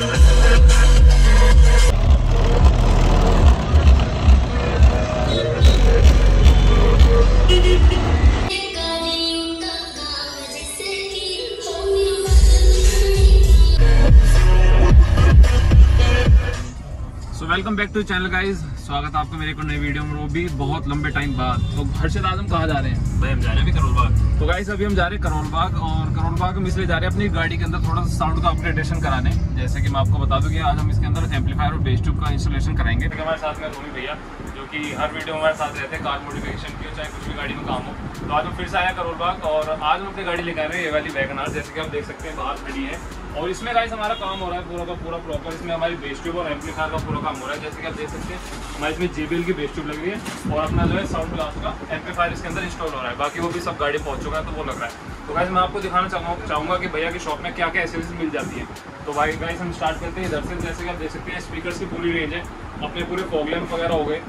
Yeah. Welcome back to channel guys स्वागत है आपका मेरे को नई वीडियो में वो भी बहुत लंबे टाइम बाद। तो हर्षद आज हम कहाँ जा रहे हैं? भाई हम जा रहे हैं करोल बाग तो गाइस अभी हम जा रहे हैं करोल बाग और करोल बाग हम इसलिए जा रहे हैं अपनी गाड़ी के अंदर थोड़ा सा साउंड का अपग्रेडेशन कराने। जैसे कि मैं आपको बता दूँ कि आज हम इसके अंदर एम्पलीफायर और बेस ट्यूब का इंस्टॉलेशन कराएँगे। तो हमारे साथ में रोमी भैया जो कि हर वीडियो हमारे साथ रहते हैं कार मॉडिफिकेशन की चाहे कुछ भी गाड़ी में काम हो। तो आज हम फिर से आया करोल बाग और आज हम अपनी गाड़ी लेकर आ रहे हैं ये वाली वैगनार जैसे कि आप देख सकते हैं बाहर खड़ी है। और इसमें गाइस हमारा काम हो रहा है पूरा का पूरा प्रॉपर इसमें हमारी बेस ट्यूब और एम्पलीफायर का पूरा काम हो रहा है, जैसे कि आप देख सकते हैं, हमारे इसमें JBL की बेस ट्यूब लग रही है और अपना जो है साउंड क्लास का एम्पलीफायर इसके अंदर इंस्टॉल हो रहा है। बाकी वो भी सब गाड़ी पहुँच चुका है तो वो लग रहा है। तो गाइस मैं आपको दिखाना चाहूँगा चाहूँगा कि भैया की शॉप में क्या क्या एसेसरीज मिल जाती है। तो भाई गाइस हम स्टार्ट करते हैं इधर से, जैसे कि आप देख सकते हैं स्पीकर्स की पूरी रेंज है, अपने पूरे प्रॉब्लम वगैरह हो गए।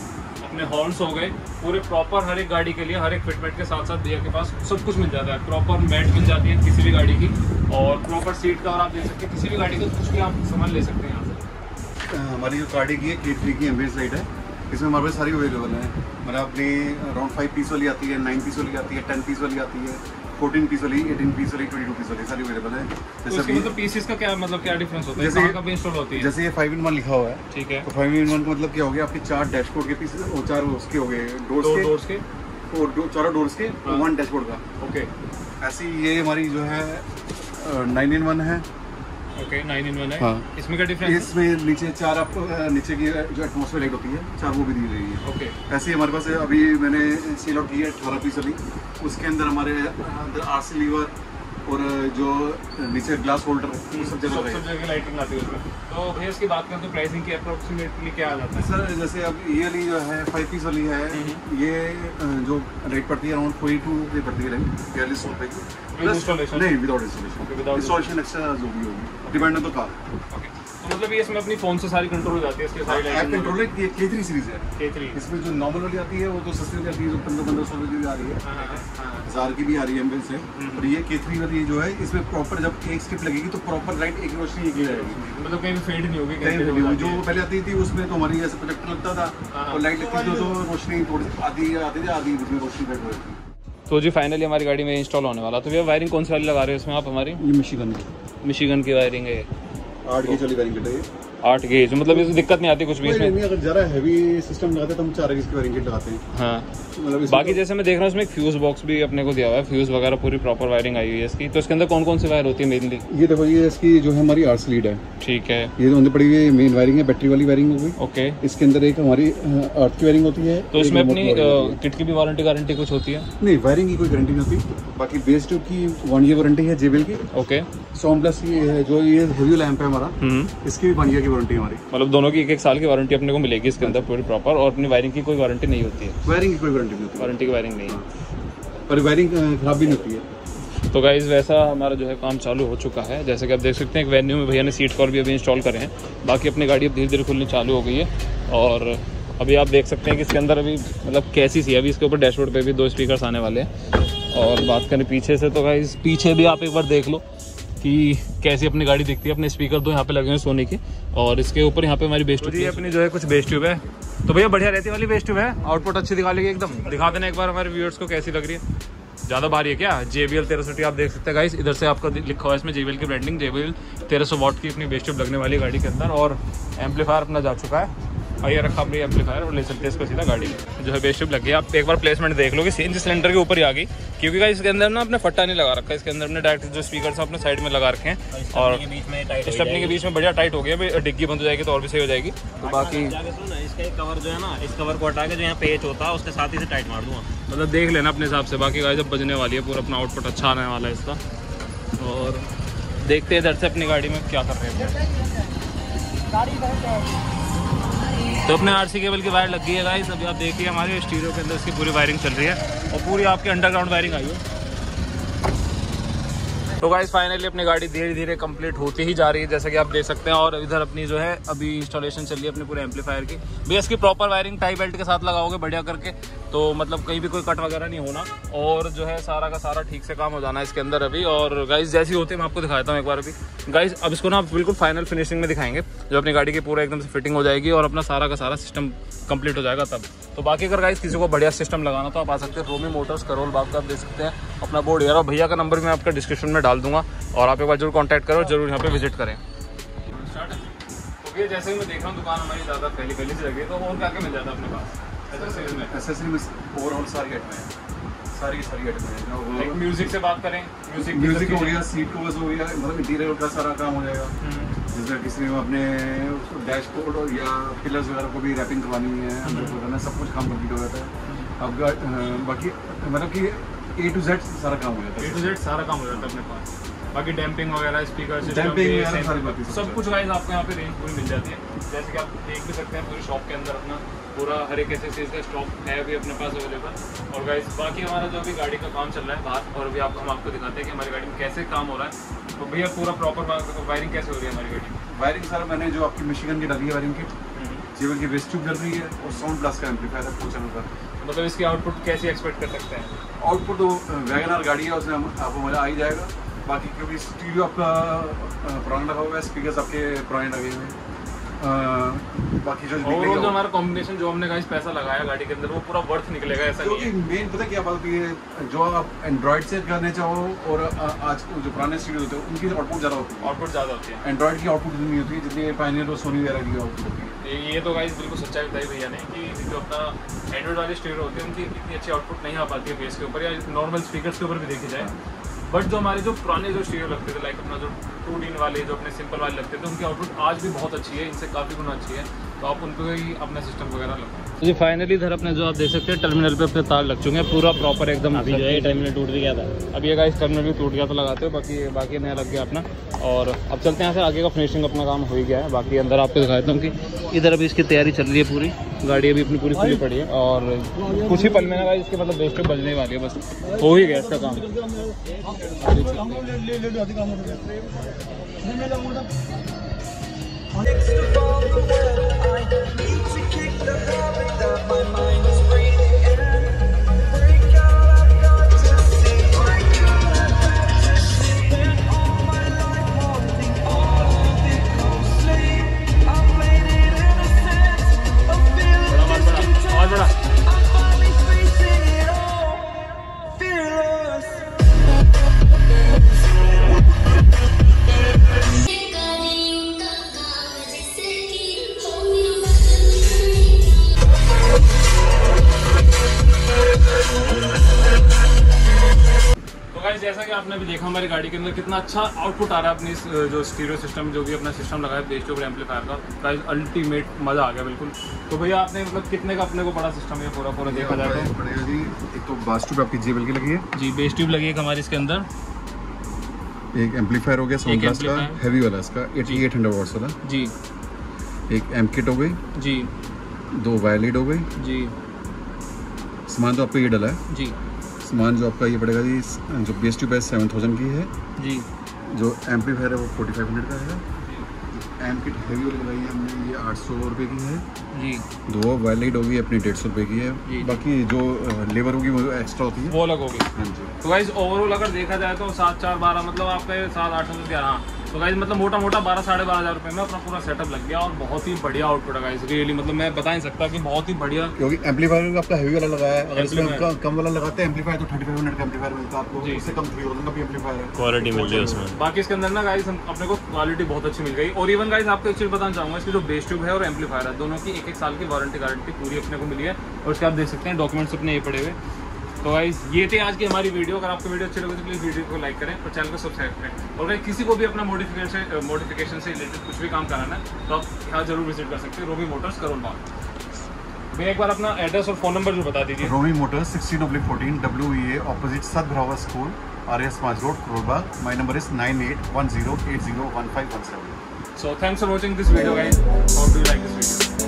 अपने हॉर्न्स हो गए, पूरे प्रॉपर हर एक गाड़ी के लिए, हर एक फिटमेंट के साथ साथ भैया के पास सब कुछ मिल जाता है। प्रॉपर मैट मिल जाती है किसी भी गाड़ी की और प्रॉपर सीट का और आप देख सकते हैं, किसी भी गाड़ी का कुछ भी आप सामान ले सकते हैं यहाँ से। हमारी जो गाड़ी की है, के थ्री की एम्बेस साइड है, इसमें हमारे पास सारी अवेलेबल है। मतलब अपनी अराउंड फाइव पीस वाली आती है नाइन पीस वाली आती है टेन पीस वाली आती है फोर्टीन पीस वाली एटीन पीस वाली ट्वेंटी टू पीस वाली सारी अवेलेबल है। तो जैसे तो मतलब पीसेस का क्या मतलब क्या डिफरेंस होता है? जैसे- कहाँ कहाँ इंस्टॉल होती है? जैसे ये फाइव इन वन लिखा हुआ है। ठीक है। तो फाइव इन वन का मतलब क्या हो गया? आपके चार डैशबोर्ड के पीस और चार उसके हो गए। डोर्स के और चारों डोर्स के हाँ। वन डैशबोर्ड का। ओके ऐसी ये हमारी जो है नाइन इन वन है। ओके नाइन इन वन है हाँ। इसमें क्या डिफरेंस इसमें नीचे चार आपको नीचे की जो एटमोसफेयर लाइट होती है चार वो भी दी रही है। ओके ऐसे ही हमारे पास अभी मैंने सील आउट की है अठारह पीस अभी। उसके अंदर हमारे अंदर आर सी लीवर और जो नीचे ग्लास होल्डर वो सब जगह सब जगह लाइटिंग आती है तो भैया इसकी बात करें तो प्राइसिंग की अप्रोक्सीमेटली क्या आ जाता है? सर जैसे अब ये वाली जो है फाइव पीस वाली है ये जो रेट पड़ती है अराउंड फोर्टी टू की पड़ती है रेट बयालीस सौ रुपये की नहीं without installation without installation extra जो भी होगी डिपेंड ऑन द कार मतलब ये इसमें अपनी फ़ोन से सारी कंट्रोल हो जाती है इसके सारी ऐप लाइटिंग कंट्रोलर की थ्री सीरीज़ है। के थ्री इसमें जो नॉर्मल वाली आती है वो तो सस्ती वाली आती है जो पंद्रह पंद्रह सौ रुपये की भी आ रही हाँ, है हज़ार की भी आ रही है एम्बेल से। और ये के थ्री वाली जो है इसमें प्रॉपर जब एक स्ट्रिप लगेगी तो प्रॉपर लाइट एक रोशनी एक ही रहेगी मतलब कहीं फेड नहीं होगी कहीं नहीं। जो पहले आती थी उसमें तो हमारी ऐसे प्रोजेक्टर लगता हाँ। था और लाइट लगती थी तो रोशनी थोड़ी आधी आती थी आधी उसमें रोशनी बैठ रही थी तो जी फाइनली हमारी गाड़ी में इंस्टॉल होने वाला। तो भैया वायरिंग कौन सी वाली लगा रहे हो इसमें आप हमारी? ये मिशिगन की। मिशिगन की वायरिंग है। आठ की चली है ये। आठ गेज मतलब इसमें दिक्कत नहीं आती कुछ भी इसमें अगर जरा हैवी सिस्टम लगाते तो हम चार की वायरिंग लगाते हैं। हाँ। मतलब बाकी तो- जैसे मैं देख रहा हूँ इसमें एक फ्यूज बॉक्स भी अपने को दिया हुआ है। फ्यूज वगैरह पूरी प्रॉपर वायरिंग आई हुई है इसकी। तो इसके अंदर कौन कौन सी वायर होती है मेनली ये देखो ये इसकी जो है हमारी आर्स लीड है। ठीक है। ये जो अंदर पड़ी हुई मेन वायरिंग है बैटरी वाली वायरिंग हो गई। ओके इसके अंदर एक हमारी अर्थ की वायरिंग होती है तो इसमें अपनी। किट की भी वारंटी गारंटी कुछ होती है? नहीं वायरिंग की कोई गारंटी नहीं होती। बाकी बेस ट्यूब की वन ईयर वारंटी है जेबल की। ओके सौ प्लस की है जो ये हेवी लैंप है हमारा हम्म। इसकी भी वन ईयर की वारंटी हमारी। मतलब दोनों की एक एक साल की वारंटी अपने को मिलेगी इसके अंदर पूरी प्रॉपर और अपनी वायरिंग की कोई वारंटी नहीं होती है। वायरिंग की कोई वारंटी नहीं होती। वारंटी की वायरिंग नहीं है। पर वायरिंग खराब भी नहीं होती है। तो गाइज़ वैसा हमारा जो है काम चालू हो चुका है। जैसे कि आप देख सकते हैं एक वेन्यू में भैया ने सीट कॉल भी अभी इंस्टॉल करे हैं। बाकी अपनी गाड़ी अब धीरे धीरे खुलनी चालू हो गई है। और अभी आप देख सकते हैं कि इसके अंदर अभी मतलब कैसी सी है। अभी इसके ऊपर डैशबोर्ड पे भी दो स्पीकर्स आने वाले हैं। और बात करें पीछे से तो गाइज़ पीछे भी आप एक बार देख लो। कि कैसी अपनी गाड़ी दिखती है अपने स्पीकर दो यहाँ पे लगे हुए हैं सोने के और इसके ऊपर यहाँ पे हमारी बेस्ट ट्यूब अपनी जो है कुछ बेस्ट ट्यूब है। तो भैया बढ़िया रहती वाली बेस्ट ट्यूब है। आउटपुट अच्छी दिखा लेगी एकदम। दिखा देना एक बार हमारे व्यूअर्स को कैसी लग रही है। ज़्यादा भारी है क्या? जे बी एल तेरह सौ आप देख सकते हैं गाइस इधर से आपका लिखा हुआ है इसमें जे बी एल की ब्रांडिंग जे बी एल तेरह सौ वॉट की अपनी बेस्ट ट्यूब लगने वाली गाड़ी के अंदर और एम्पलीफायर अपना जा चुका है। और ये रखा अपनी एम्पलीफायर और ले सकते हैं इसको सीधा गाड़ी में। जो है बेस्ट ट्यूब लगी आप एक बार प्लेसमेंट देख लो कि सीएनजी सिलेंडर के ऊपर ही आ गई। क्योंकि गाइस इसके अंदर ना अपने फट्टा नहीं लगा रखा है। इसके अंदर अपने डायरेक्ट जो स्पीकर है अपने साइड में लगा रखे हैं। और के बीच में टाइट स्टेपनी के बीच में बढ़िया टाइट हो गया। अभी डिग्गी बंद हो जाएगी तो और भी सही हो जाएगी। तो बाकी इसका कवर जो है ना इस कवर को हटा के जो यहाँ पेच होता है उसके साथ ही से टाइट मार दूँगा। मतलब देख लेना अपने हिसाब से। बाकी गाड़ी जब बजने वाली है। पूरा अपना आउटपुट अच्छा आने वाला है इसका। और देखते हैं इधर से अपनी गाड़ी में क्या कर रहे हैं। तो अपने आरसी केबल की वायर लग गई है गाइस अभी आप देखिए हमारे स्टीरियो के अंदर इसकी पूरी वायरिंग चल रही है और पूरी आपकी अंडरग्राउंड वायरिंग आई है। तो गाइस फाइनली अपनी गाड़ी धीरे धीरे कंप्लीट होती ही जा रही है, जैसे कि आप देख सकते हैं, और इधर अपनी जो है, अभी इंस्टॉलेशन चल रही है अपने पूरे एम्पलीफायर की। भैया इसकी प्रॉपर वायरिंग टाई बेल्ट के साथ लगाओगे बढ़िया करके तो मतलब कहीं भी कोई कट वगैरह नहीं होना, और जो है सारा का सारा ठीक से काम हो जाना है इसके अंदर अभी। और गाइज़ जैसी होती है, मैं आपको दिखाता हूँ एक बार अभी। गाइज़ अब इसको ना बिल्कुल फाइनल फिनिशिंग में दिखाएँगे, जो अपनी गाड़ी की पूरा एकदम से फिटिंग हो जाएगी, और अपना सारा का सारा सिस्टम कंप्लीट हो जाएगा तब। तो बाकी अगर गाइज़ किसी को बढ़िया सिस्टम लगाना तो आप आ सकते हैं रोमी मोटर्स करोल बाग का आप देख सकते हैं, अपना बोर्ड यार। भैया का नंबर मैं आपका डिस्क्रिप्शन में डाल दूँगा और आप एक बार ज़रूर कॉन्टैक्ट करो ज़रूर यहाँ पे विज़िट करें। तो जैसे ही मैं देख रहा हूँ दुकान हमारी ज़्यादा पहली पहली से लगी तो और क्या क्या मिल जाता है अपने पास? Accessories में ओवरऑल सारी आइटमें हैं। सारी की सारी आइटमें हैं म्यूज़िक से बात करें म्यूज़िक म्यूज़िक हो गया सीट कवर्स हो गया मतलब इंटीरियर का सारा काम हो जाएगा। जैसे किसी ने अपने डैशबोर्ड और या पिलर्स वगैरह को भी रैपिंग करवानी है अंदर करना है, सब कुछ काम कंप्लीट हो जाता है। अब बाकी मतलब कि ए टू जेड सारा काम हो जाता है। ए टू जेड सारा काम हो जाता है अपने पास। बाकी डैम्पिंग वगैरह स्पीकर Damping सारी बातें सब कुछ गाइस आपको यहाँ पे रेंज पूरी मिल जाती है। जैसे कि आप देख भी सकते हैं पूरी शॉप के अंदर अपना पूरा हर एक चीज़ का स्टॉक है अभी अपने पास अवेलेबल और गाइस बाकी हमारा जो भी गाड़ी का काम चल रहा है बाहर और भी आपको हम आपको दिखाते हैं कि हमारी गाड़ी में कैसे काम हो रहा है। तो भैया पूरा प्रॉपर वायरिंग कैसे हो रही है हमारी गाड़ी? में वायरिंग सारा मैंने जो आपकी मिशिगन की डाली है वायरिंग किट जीवन की वेस्ट ट्यूब डल रही है और साउंड प्लस का एम्पलीफायर है चैनल का। मतलब इसकी आउटपुट कैसे एक्सपेक्ट कर सकते हैं? आउटपुट तो वैगन आर गाड़ी है उसमें आपको मज़ा आ ही जाएगा। बाकी क्योंकि स्टीरियो आपका पुराना लगा हुआ है स्पीकर आपके पुराने लगे हुए हैं। बाकी जो और जो हमारा कॉम्बिनेशन जो हमने गाइस पैसा लगाया गाड़ी के अंदर वो पूरा वर्थ निकलेगा ऐसा क्योंकि मेन पता क्या बात है जो आप एंड्रॉइड से करने चाहो और आज जो पुराने स्टूडियो होते हैं उनकी आउटपुट ज़्यादा होती है। आउटपुट ज़्यादा होती है। एंड्रॉइड की आउटपुट नहीं होती है जितनी पाइनियर और सोनी वगैरह की आउटपुट होती है। ये तो गाइस बिल्कुल सच्चाई बताई भैया ने कि जो अपना एंड्रॉइड वाले स्टीरियो होते हैं, उनकी इतनी अच्छी आउटपुट नहीं आ पाती है बेस के ऊपर या नॉर्मल स्पीकर्स के ऊपर भी देखी जाए। बट जो हमारे जो पुराने जो स्टीरियो लगते थे लाइक अपना जो टू डीन वाले, जो अपने सिंपल वाले लगते थे, उनकी आउटपुट आज भी बहुत अच्छी है, इनसे काफ़ी गुना अच्छी है। तो आप उनको ही अपना सिस्टम वगैरह लगाएँ जी फाइनली इधर अपने जो आप देख सकते हैं टर्मिनल पे अपने तार लग चुके हैं पूरा प्रॉपर एकदम अभी जो है टर्मिनल टूट भी गया था। अब ये गाइस टर्मिनल भी टूट गया तो लगाते हो बाकी बाकी नया लग गया अपना। और अब चलते हैं यहाँ से आगे का फिनिशिंग अपना काम हो ही गया है। बाकी अंदर आपको दिखाता हूँ कि इधर अभी इसकी तैयारी चल रही है पूरी। गाड़ी अभी अपनी पूरी खुली पड़ी है। और कुछ ही पल में ना गाइस इसके मतलब बेस्ट बजने वाली है बस। हो ही गया इसका काम। Next to the well, my mind guys जैसा कि आपने भी देखा हमारी गाड़ी के अंदर कितना अच्छा आउटपुट आ रहा है अपनी जो स्टीरियो सिस्टम जो भी अपना सिस्टम लगाया है बेस ट्यूब एम्पलीफायर का। गाइस अल्टीमेट मज़ा आ गया बिल्कुल। तो भैया आपने मतलब कितने का अपने को बड़ा सिस्टम है पूरा पूरा देखा जाए तो? पड़ेगा जी। एक तो बास ट्यूब आपकी जेबल की लगी है। जी बेस ट्यूब लगी है हमारी इसके अंदर। एक एम्पलीफायर हो गया साउंड प्लस का हैवी वाला इसका एटी एट हंड्रेड वाट्स वाला। जी। एक एम किट हो गई। जी। दो वायर लीड हो गई। जी। सामान तो आपको ये डला है। जी। सामान जो आपका ये पड़ेगा जी जो बी एस ट्यूब है सेवन थाउज़ेंड की है। जी। जो एम्पलीफायर है वो फोर्टी फाइव हंड्रेड का है। एम किट हैवी वाली लगाई है हमने ये आठ सौ रुपये की है। जी। दो वायर लीड होगी अपनी डेढ़ सौ रुपये की है। बाकी जो लेबर होगी वो एक्स्ट्रा होती है। वो अलग होगी। हाँ जी। तो वाइज ओवरऑल अगर देखा जाए तो सात चार बारह मतलब आपका सात आठ सौ ग्यारह। तो गाइज़ मतलब मोटा मोटा बारह साढ़े बारह हज़ार रुपये में अपना पूरा सेटअप लग गया और बहुत ही बढ़िया आउटपुट है गाइज़ रियली मतलब मैं बता नहीं सकता कि बहुत ही बढ़िया क्योंकि एम्पलीफायर आपका हैवी वाला लगाया है। अगर इसमें आपका कम वाला लगाते हैं एम्पलीफायर तो थर्टी फाइव हंड्रेड का एम्पलीफायर मिलता है आपको। इससे कम थ्री थाउज़ेंड का भी एम्पलीफायर है। क्वालिटी मिल रही है उसमें। बाकी इसके अंदर ना गाइस हम अपने को क्वालिटी बहुत अच्छी मिल गई। और इवन गाइस आपको एक चीज़ बताना चाहूँगा इसकी जो बेस ट्यूब है और एम्पलीफायर है दोनों की एक एक साल की वारंटी गारंटी पूरी अपने को मिली है। और उसके आप देख सकते हैं डॉक्यूमेंट्स अपने ये पड़े हुए। तो गाइस ये थी आज की हमारी वीडियो अगर आपको वीडियो अच्छी लगे तो प्लीज़ वीडियो को लाइक करें और चैनल को सब्सक्राइब करें। और अगर किसी को भी अपना मॉडिफिकेशन से मॉडिफिकेशन से रिलेटेड कुछ भी काम कराना है तो आप यहाँ ज़रूर विज़िट कर सकते हैं रोबी मोटर्स करोल बाग भैया एक बार अपना एड्रेस और फ़ोन नंबर जो बता दीजिए। Romi motors sixteen W fourteen W E A opposite सद भ्रावा स्कूल आर एस पाँच road Karolbagh my number is nine eight one zero eight zero one five one seven so thanks for watching this video guys. Hope you like this video.